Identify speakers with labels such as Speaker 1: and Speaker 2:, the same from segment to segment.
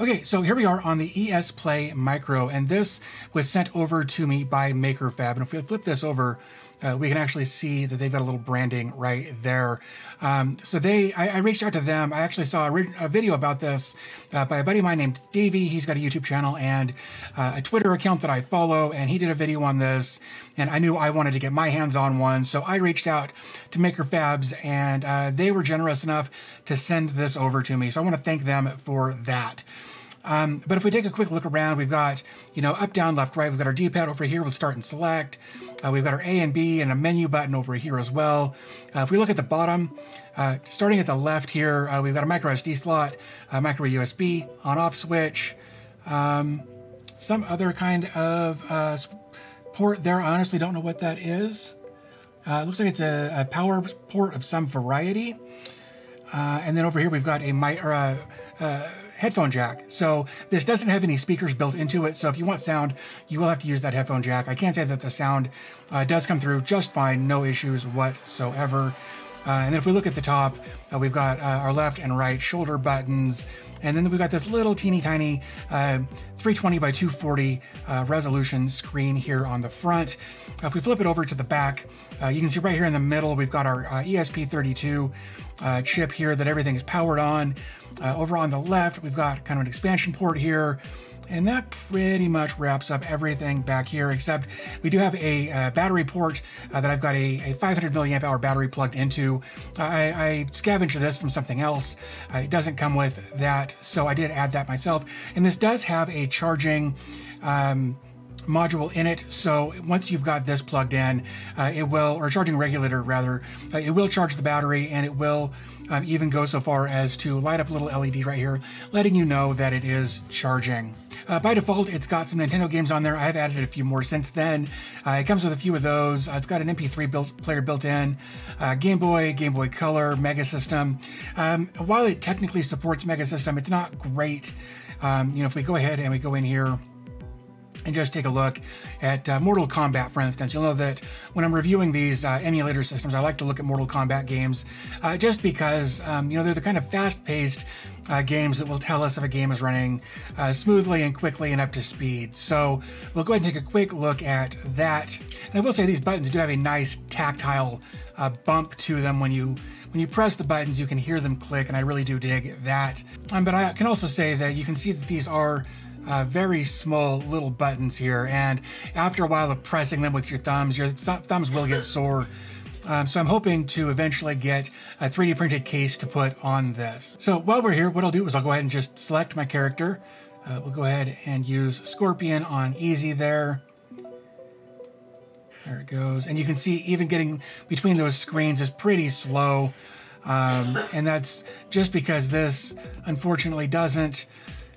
Speaker 1: Okay, so here we are on the ESPlay Micro, and this was sent over to me by MakerFab. And if we flip this over, uh, we can actually see that they've got a little branding right there. Um, so they, I, I, reached out to them. I actually saw a, a video about this uh, by a buddy of mine named Davey. He's got a YouTube channel and uh, a Twitter account that I follow, and he did a video on this. And I knew I wanted to get my hands on one, so I reached out to MakerFabs, and uh, they were generous enough to send this over to me. So I want to thank them for that. Um, but if we take a quick look around, we've got, you know, up, down, left, right. We've got our D-pad over here with start and select. Uh, we've got our A and B and a menu button over here as well. Uh, if we look at the bottom, uh, starting at the left here, uh, we've got a micro SD slot, a micro USB, on-off switch, um, some other kind of uh, port there. I honestly don't know what that is. Uh, it looks like it's a, a, power port of some variety. and then over here, we've got a, or a headphone jack. So this doesn't have any speakers built into it. So if you want sound, you will have to use that headphone jack. I can't say that the sound uh, does come through just fine, no issues whatsoever. Uh, and then if we look at the top, uh, we've got uh, our left and right shoulder buttons. And then we've got this little teeny tiny uh, 320 by 240 uh, resolution screen here on the front. If we flip it over to the back, you can see right here in the middle, we've got our ESP32 chip here that everything is powered on. over on the left, we've got kind of an expansion port here. And that pretty much wraps up everything back here, except we do have a, uh, battery port uh, that I've got a, a, 500 milliamp hour battery plugged into. I, I scavenged this from something else. Uh, it doesn't come with that, so I did add that myself. And this does have a charging um, module in it. So once you've got this plugged in, uh, it will, or charging regulator rather, uh, it will charge the battery and it will um, even go so far as to light up a little LED right here, letting you know that it is charging. Uh, by default, it's got some Nintendo games on there. I've added a few more since then. Uh, it comes with a few of those. Uh, it's got an MP3 built, player built in, uh, Game Boy, Game Boy Color, Mega System. Um, while it technically supports Mega System, it's not great. Um, you know, if we go ahead and we go in here, and just take a look at uh, Mortal Kombat, for instance. You'll know that when I'm reviewing these uh, emulator systems, I like to look at Mortal Kombat games uh, just because, um, you know, they're the kind of fast-paced uh, games that will tell us if a game is running uh, smoothly and quickly and up to speed. So we'll go ahead and take a quick look at that. And I will say these buttons do have a nice tactile uh, bump to them when you when you press the buttons, you can hear them click, and I really do dig that. Um, but I can also say that you can see that these are uh, very small little buttons here. And after a while of pressing them with your thumbs, your th thumbs will get sore. Um, so I'm hoping to eventually get a 3D printed case to put on this. So while we're here, what I'll do is I'll go ahead and just select my character. Uh, we'll go ahead and use Scorpion on easy there. There it goes. And you can see even getting between those screens is pretty slow. Um, and that's just because this unfortunately doesn't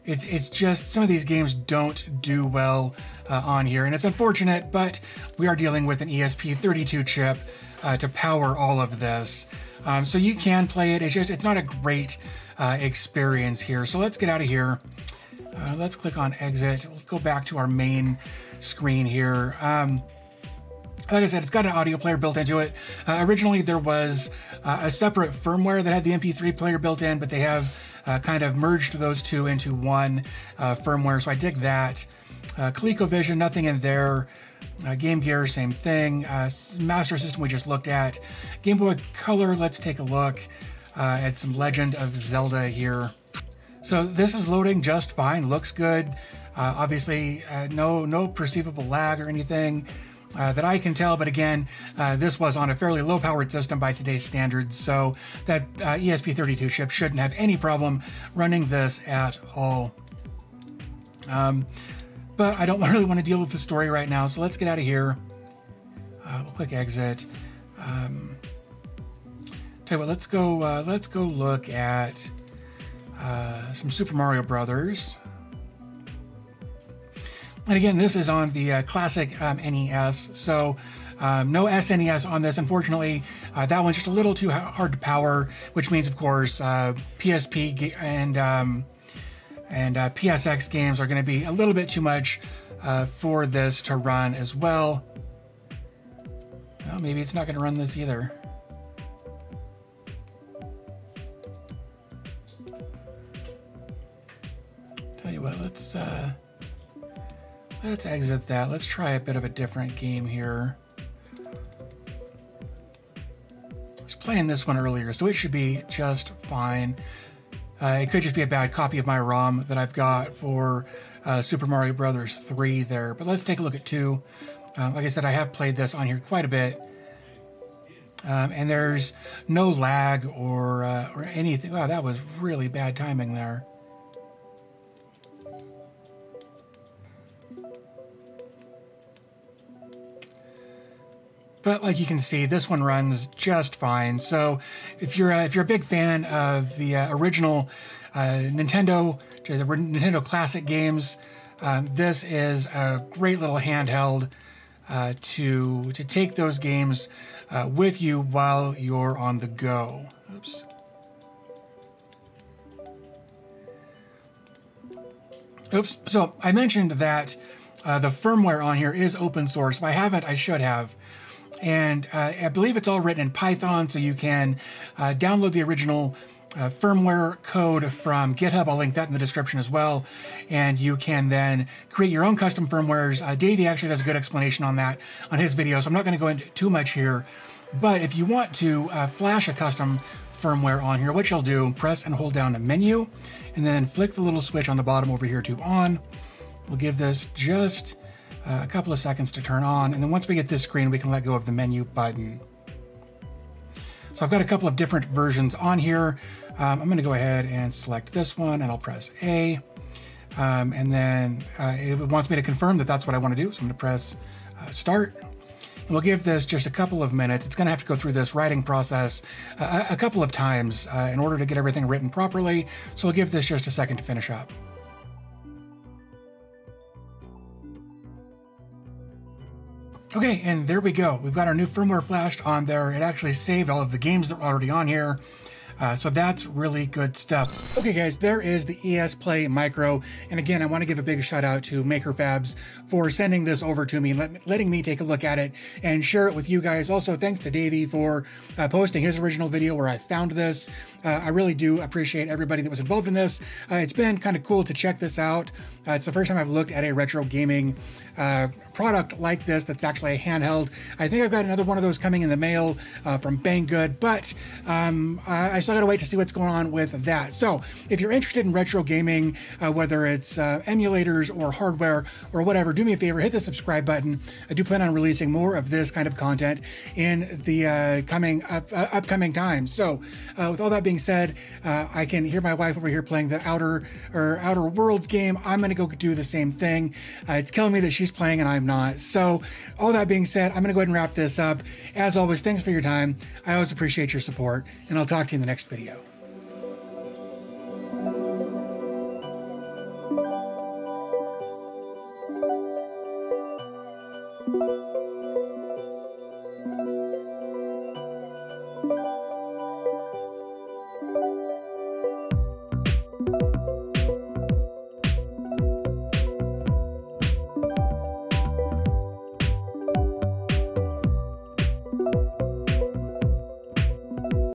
Speaker 1: it's it's just some of these games don't do well uh, on here, and it's unfortunate, but we are dealing with an ESP32 chip uh, to power all of this. Um, so you can play it. It's just it's not a great uh, experience here. So let's get out of here. Uh, let's click on exit. Let's go back to our main screen here. Um, like I said, it's got an audio player built into it. Uh, originally, there was uh, a separate firmware that had the MP3 player built in, but they have uh, kind of merged those two into one uh, firmware. So I dig that. Uh, ColecoVision, nothing in there. Uh, Game Gear, same thing. Uh, Master System we just looked at. Game Boy Color, let's take a look uh, at some Legend of Zelda here. So this is loading just fine, looks good. Uh, obviously, no no perceivable lag or anything uh, that I can tell. But again, uh, this was on a fairly low powered system by today's standards, so that uh, ESP32 chip shouldn't have any problem running this at all. Um, but I don't really want to deal with the story right now, so let's get out of here. Uh, we'll click exit. Um, tell you what, let's go. Uh, let's go look at some Super Mario Brothers. And again, this is on the uh, classic um, NES, so um, no SNES on this, unfortunately. Uh, that one's just a little too hard to power, which means, of course, uh, PSP and um, and uh, PSX games are going to be a little bit too much uh, for this to run as well. Well, maybe it's not going to run this either. Tell you what, let's, uh, let's exit that. Let's try a bit of a different game here. I was playing this one earlier, so it should be just fine. Uh, it could just be a bad copy of my ROM that I've got for uh, Super Mario Brothers 3 there. But let's take a look at 2. Uh, like I said, I have played this on here quite a bit. Um, and there's no lag or, uh, or anything. Wow, that was really bad timing there. But like you can see, this one runs just fine. So if you're a, if you're a big fan of the uh, original uh, Nintendo, the Nintendo Classic games, um, this is a great little handheld uh, to to take those games uh, with you while you're on the go. Oops. Oops. So I mentioned that uh, the firmware on here is open source. If I haven't, I should have. And uh, I believe it's all written in Python, so you can uh, download the original uh, firmware code from GitHub. I'll link that in the description as well. And you can then create your own custom firmwares. Uh, Davey actually does a good explanation on that on his video, so I'm not going to go into too much here. But if you want to uh, flash a custom firmware on here, what you'll do, press and hold down the menu, and then flick the little switch on the bottom over here to on. We'll give this just uh, a couple of seconds to turn on. And then once we get this screen, we can let go of the menu button. So I've got a couple of different versions on here. Um, I'm going to go ahead and select this one and I'll press A. Um, and then uh, it wants me to confirm that that's what I want to do. So I'm going to press uh, start. And we'll give this just a couple of minutes. It's going to have to go through this writing process uh, a couple of times uh, in order to get everything written properly. So we'll give this just a second to finish up. Okay, and there we go. We've got our new firmware flashed on there. It actually saved all of the games that were already on here. Uh, so that's really good stuff. Okay, guys, there is the ESPlay Micro. And again, I want to give a big shout out to MakerFabs for sending this over to me and let, letting me take a look at it and share it with you guys. Also, thanks to Davey for uh, posting his original video where I found this. Uh, I really do appreciate everybody that was involved in this. Uh, it's been kind of cool to check this out. Uh, it's the first time I've looked at a retro gaming uh, product like this that's actually a handheld. I think I've got another one of those coming in the mail uh, from Banggood, but um, I, I, still gotta wait to see what's going on with that. So if you're interested in retro gaming, uh, whether it's uh, emulators or hardware or whatever, do me a favor, hit the subscribe button. I do plan on releasing more of this kind of content in the uh, coming up, uh, upcoming times. So uh, with all that being said, I can hear my wife over here playing the Outer or Outer Worlds game. I'm gonna go do the same thing. it's killing me that she's playing and I'm I'm not. So, all that being said, I'm going to go ahead and wrap this up. As always, thanks for your time. I always appreciate your support, and I'll talk to you in the next video.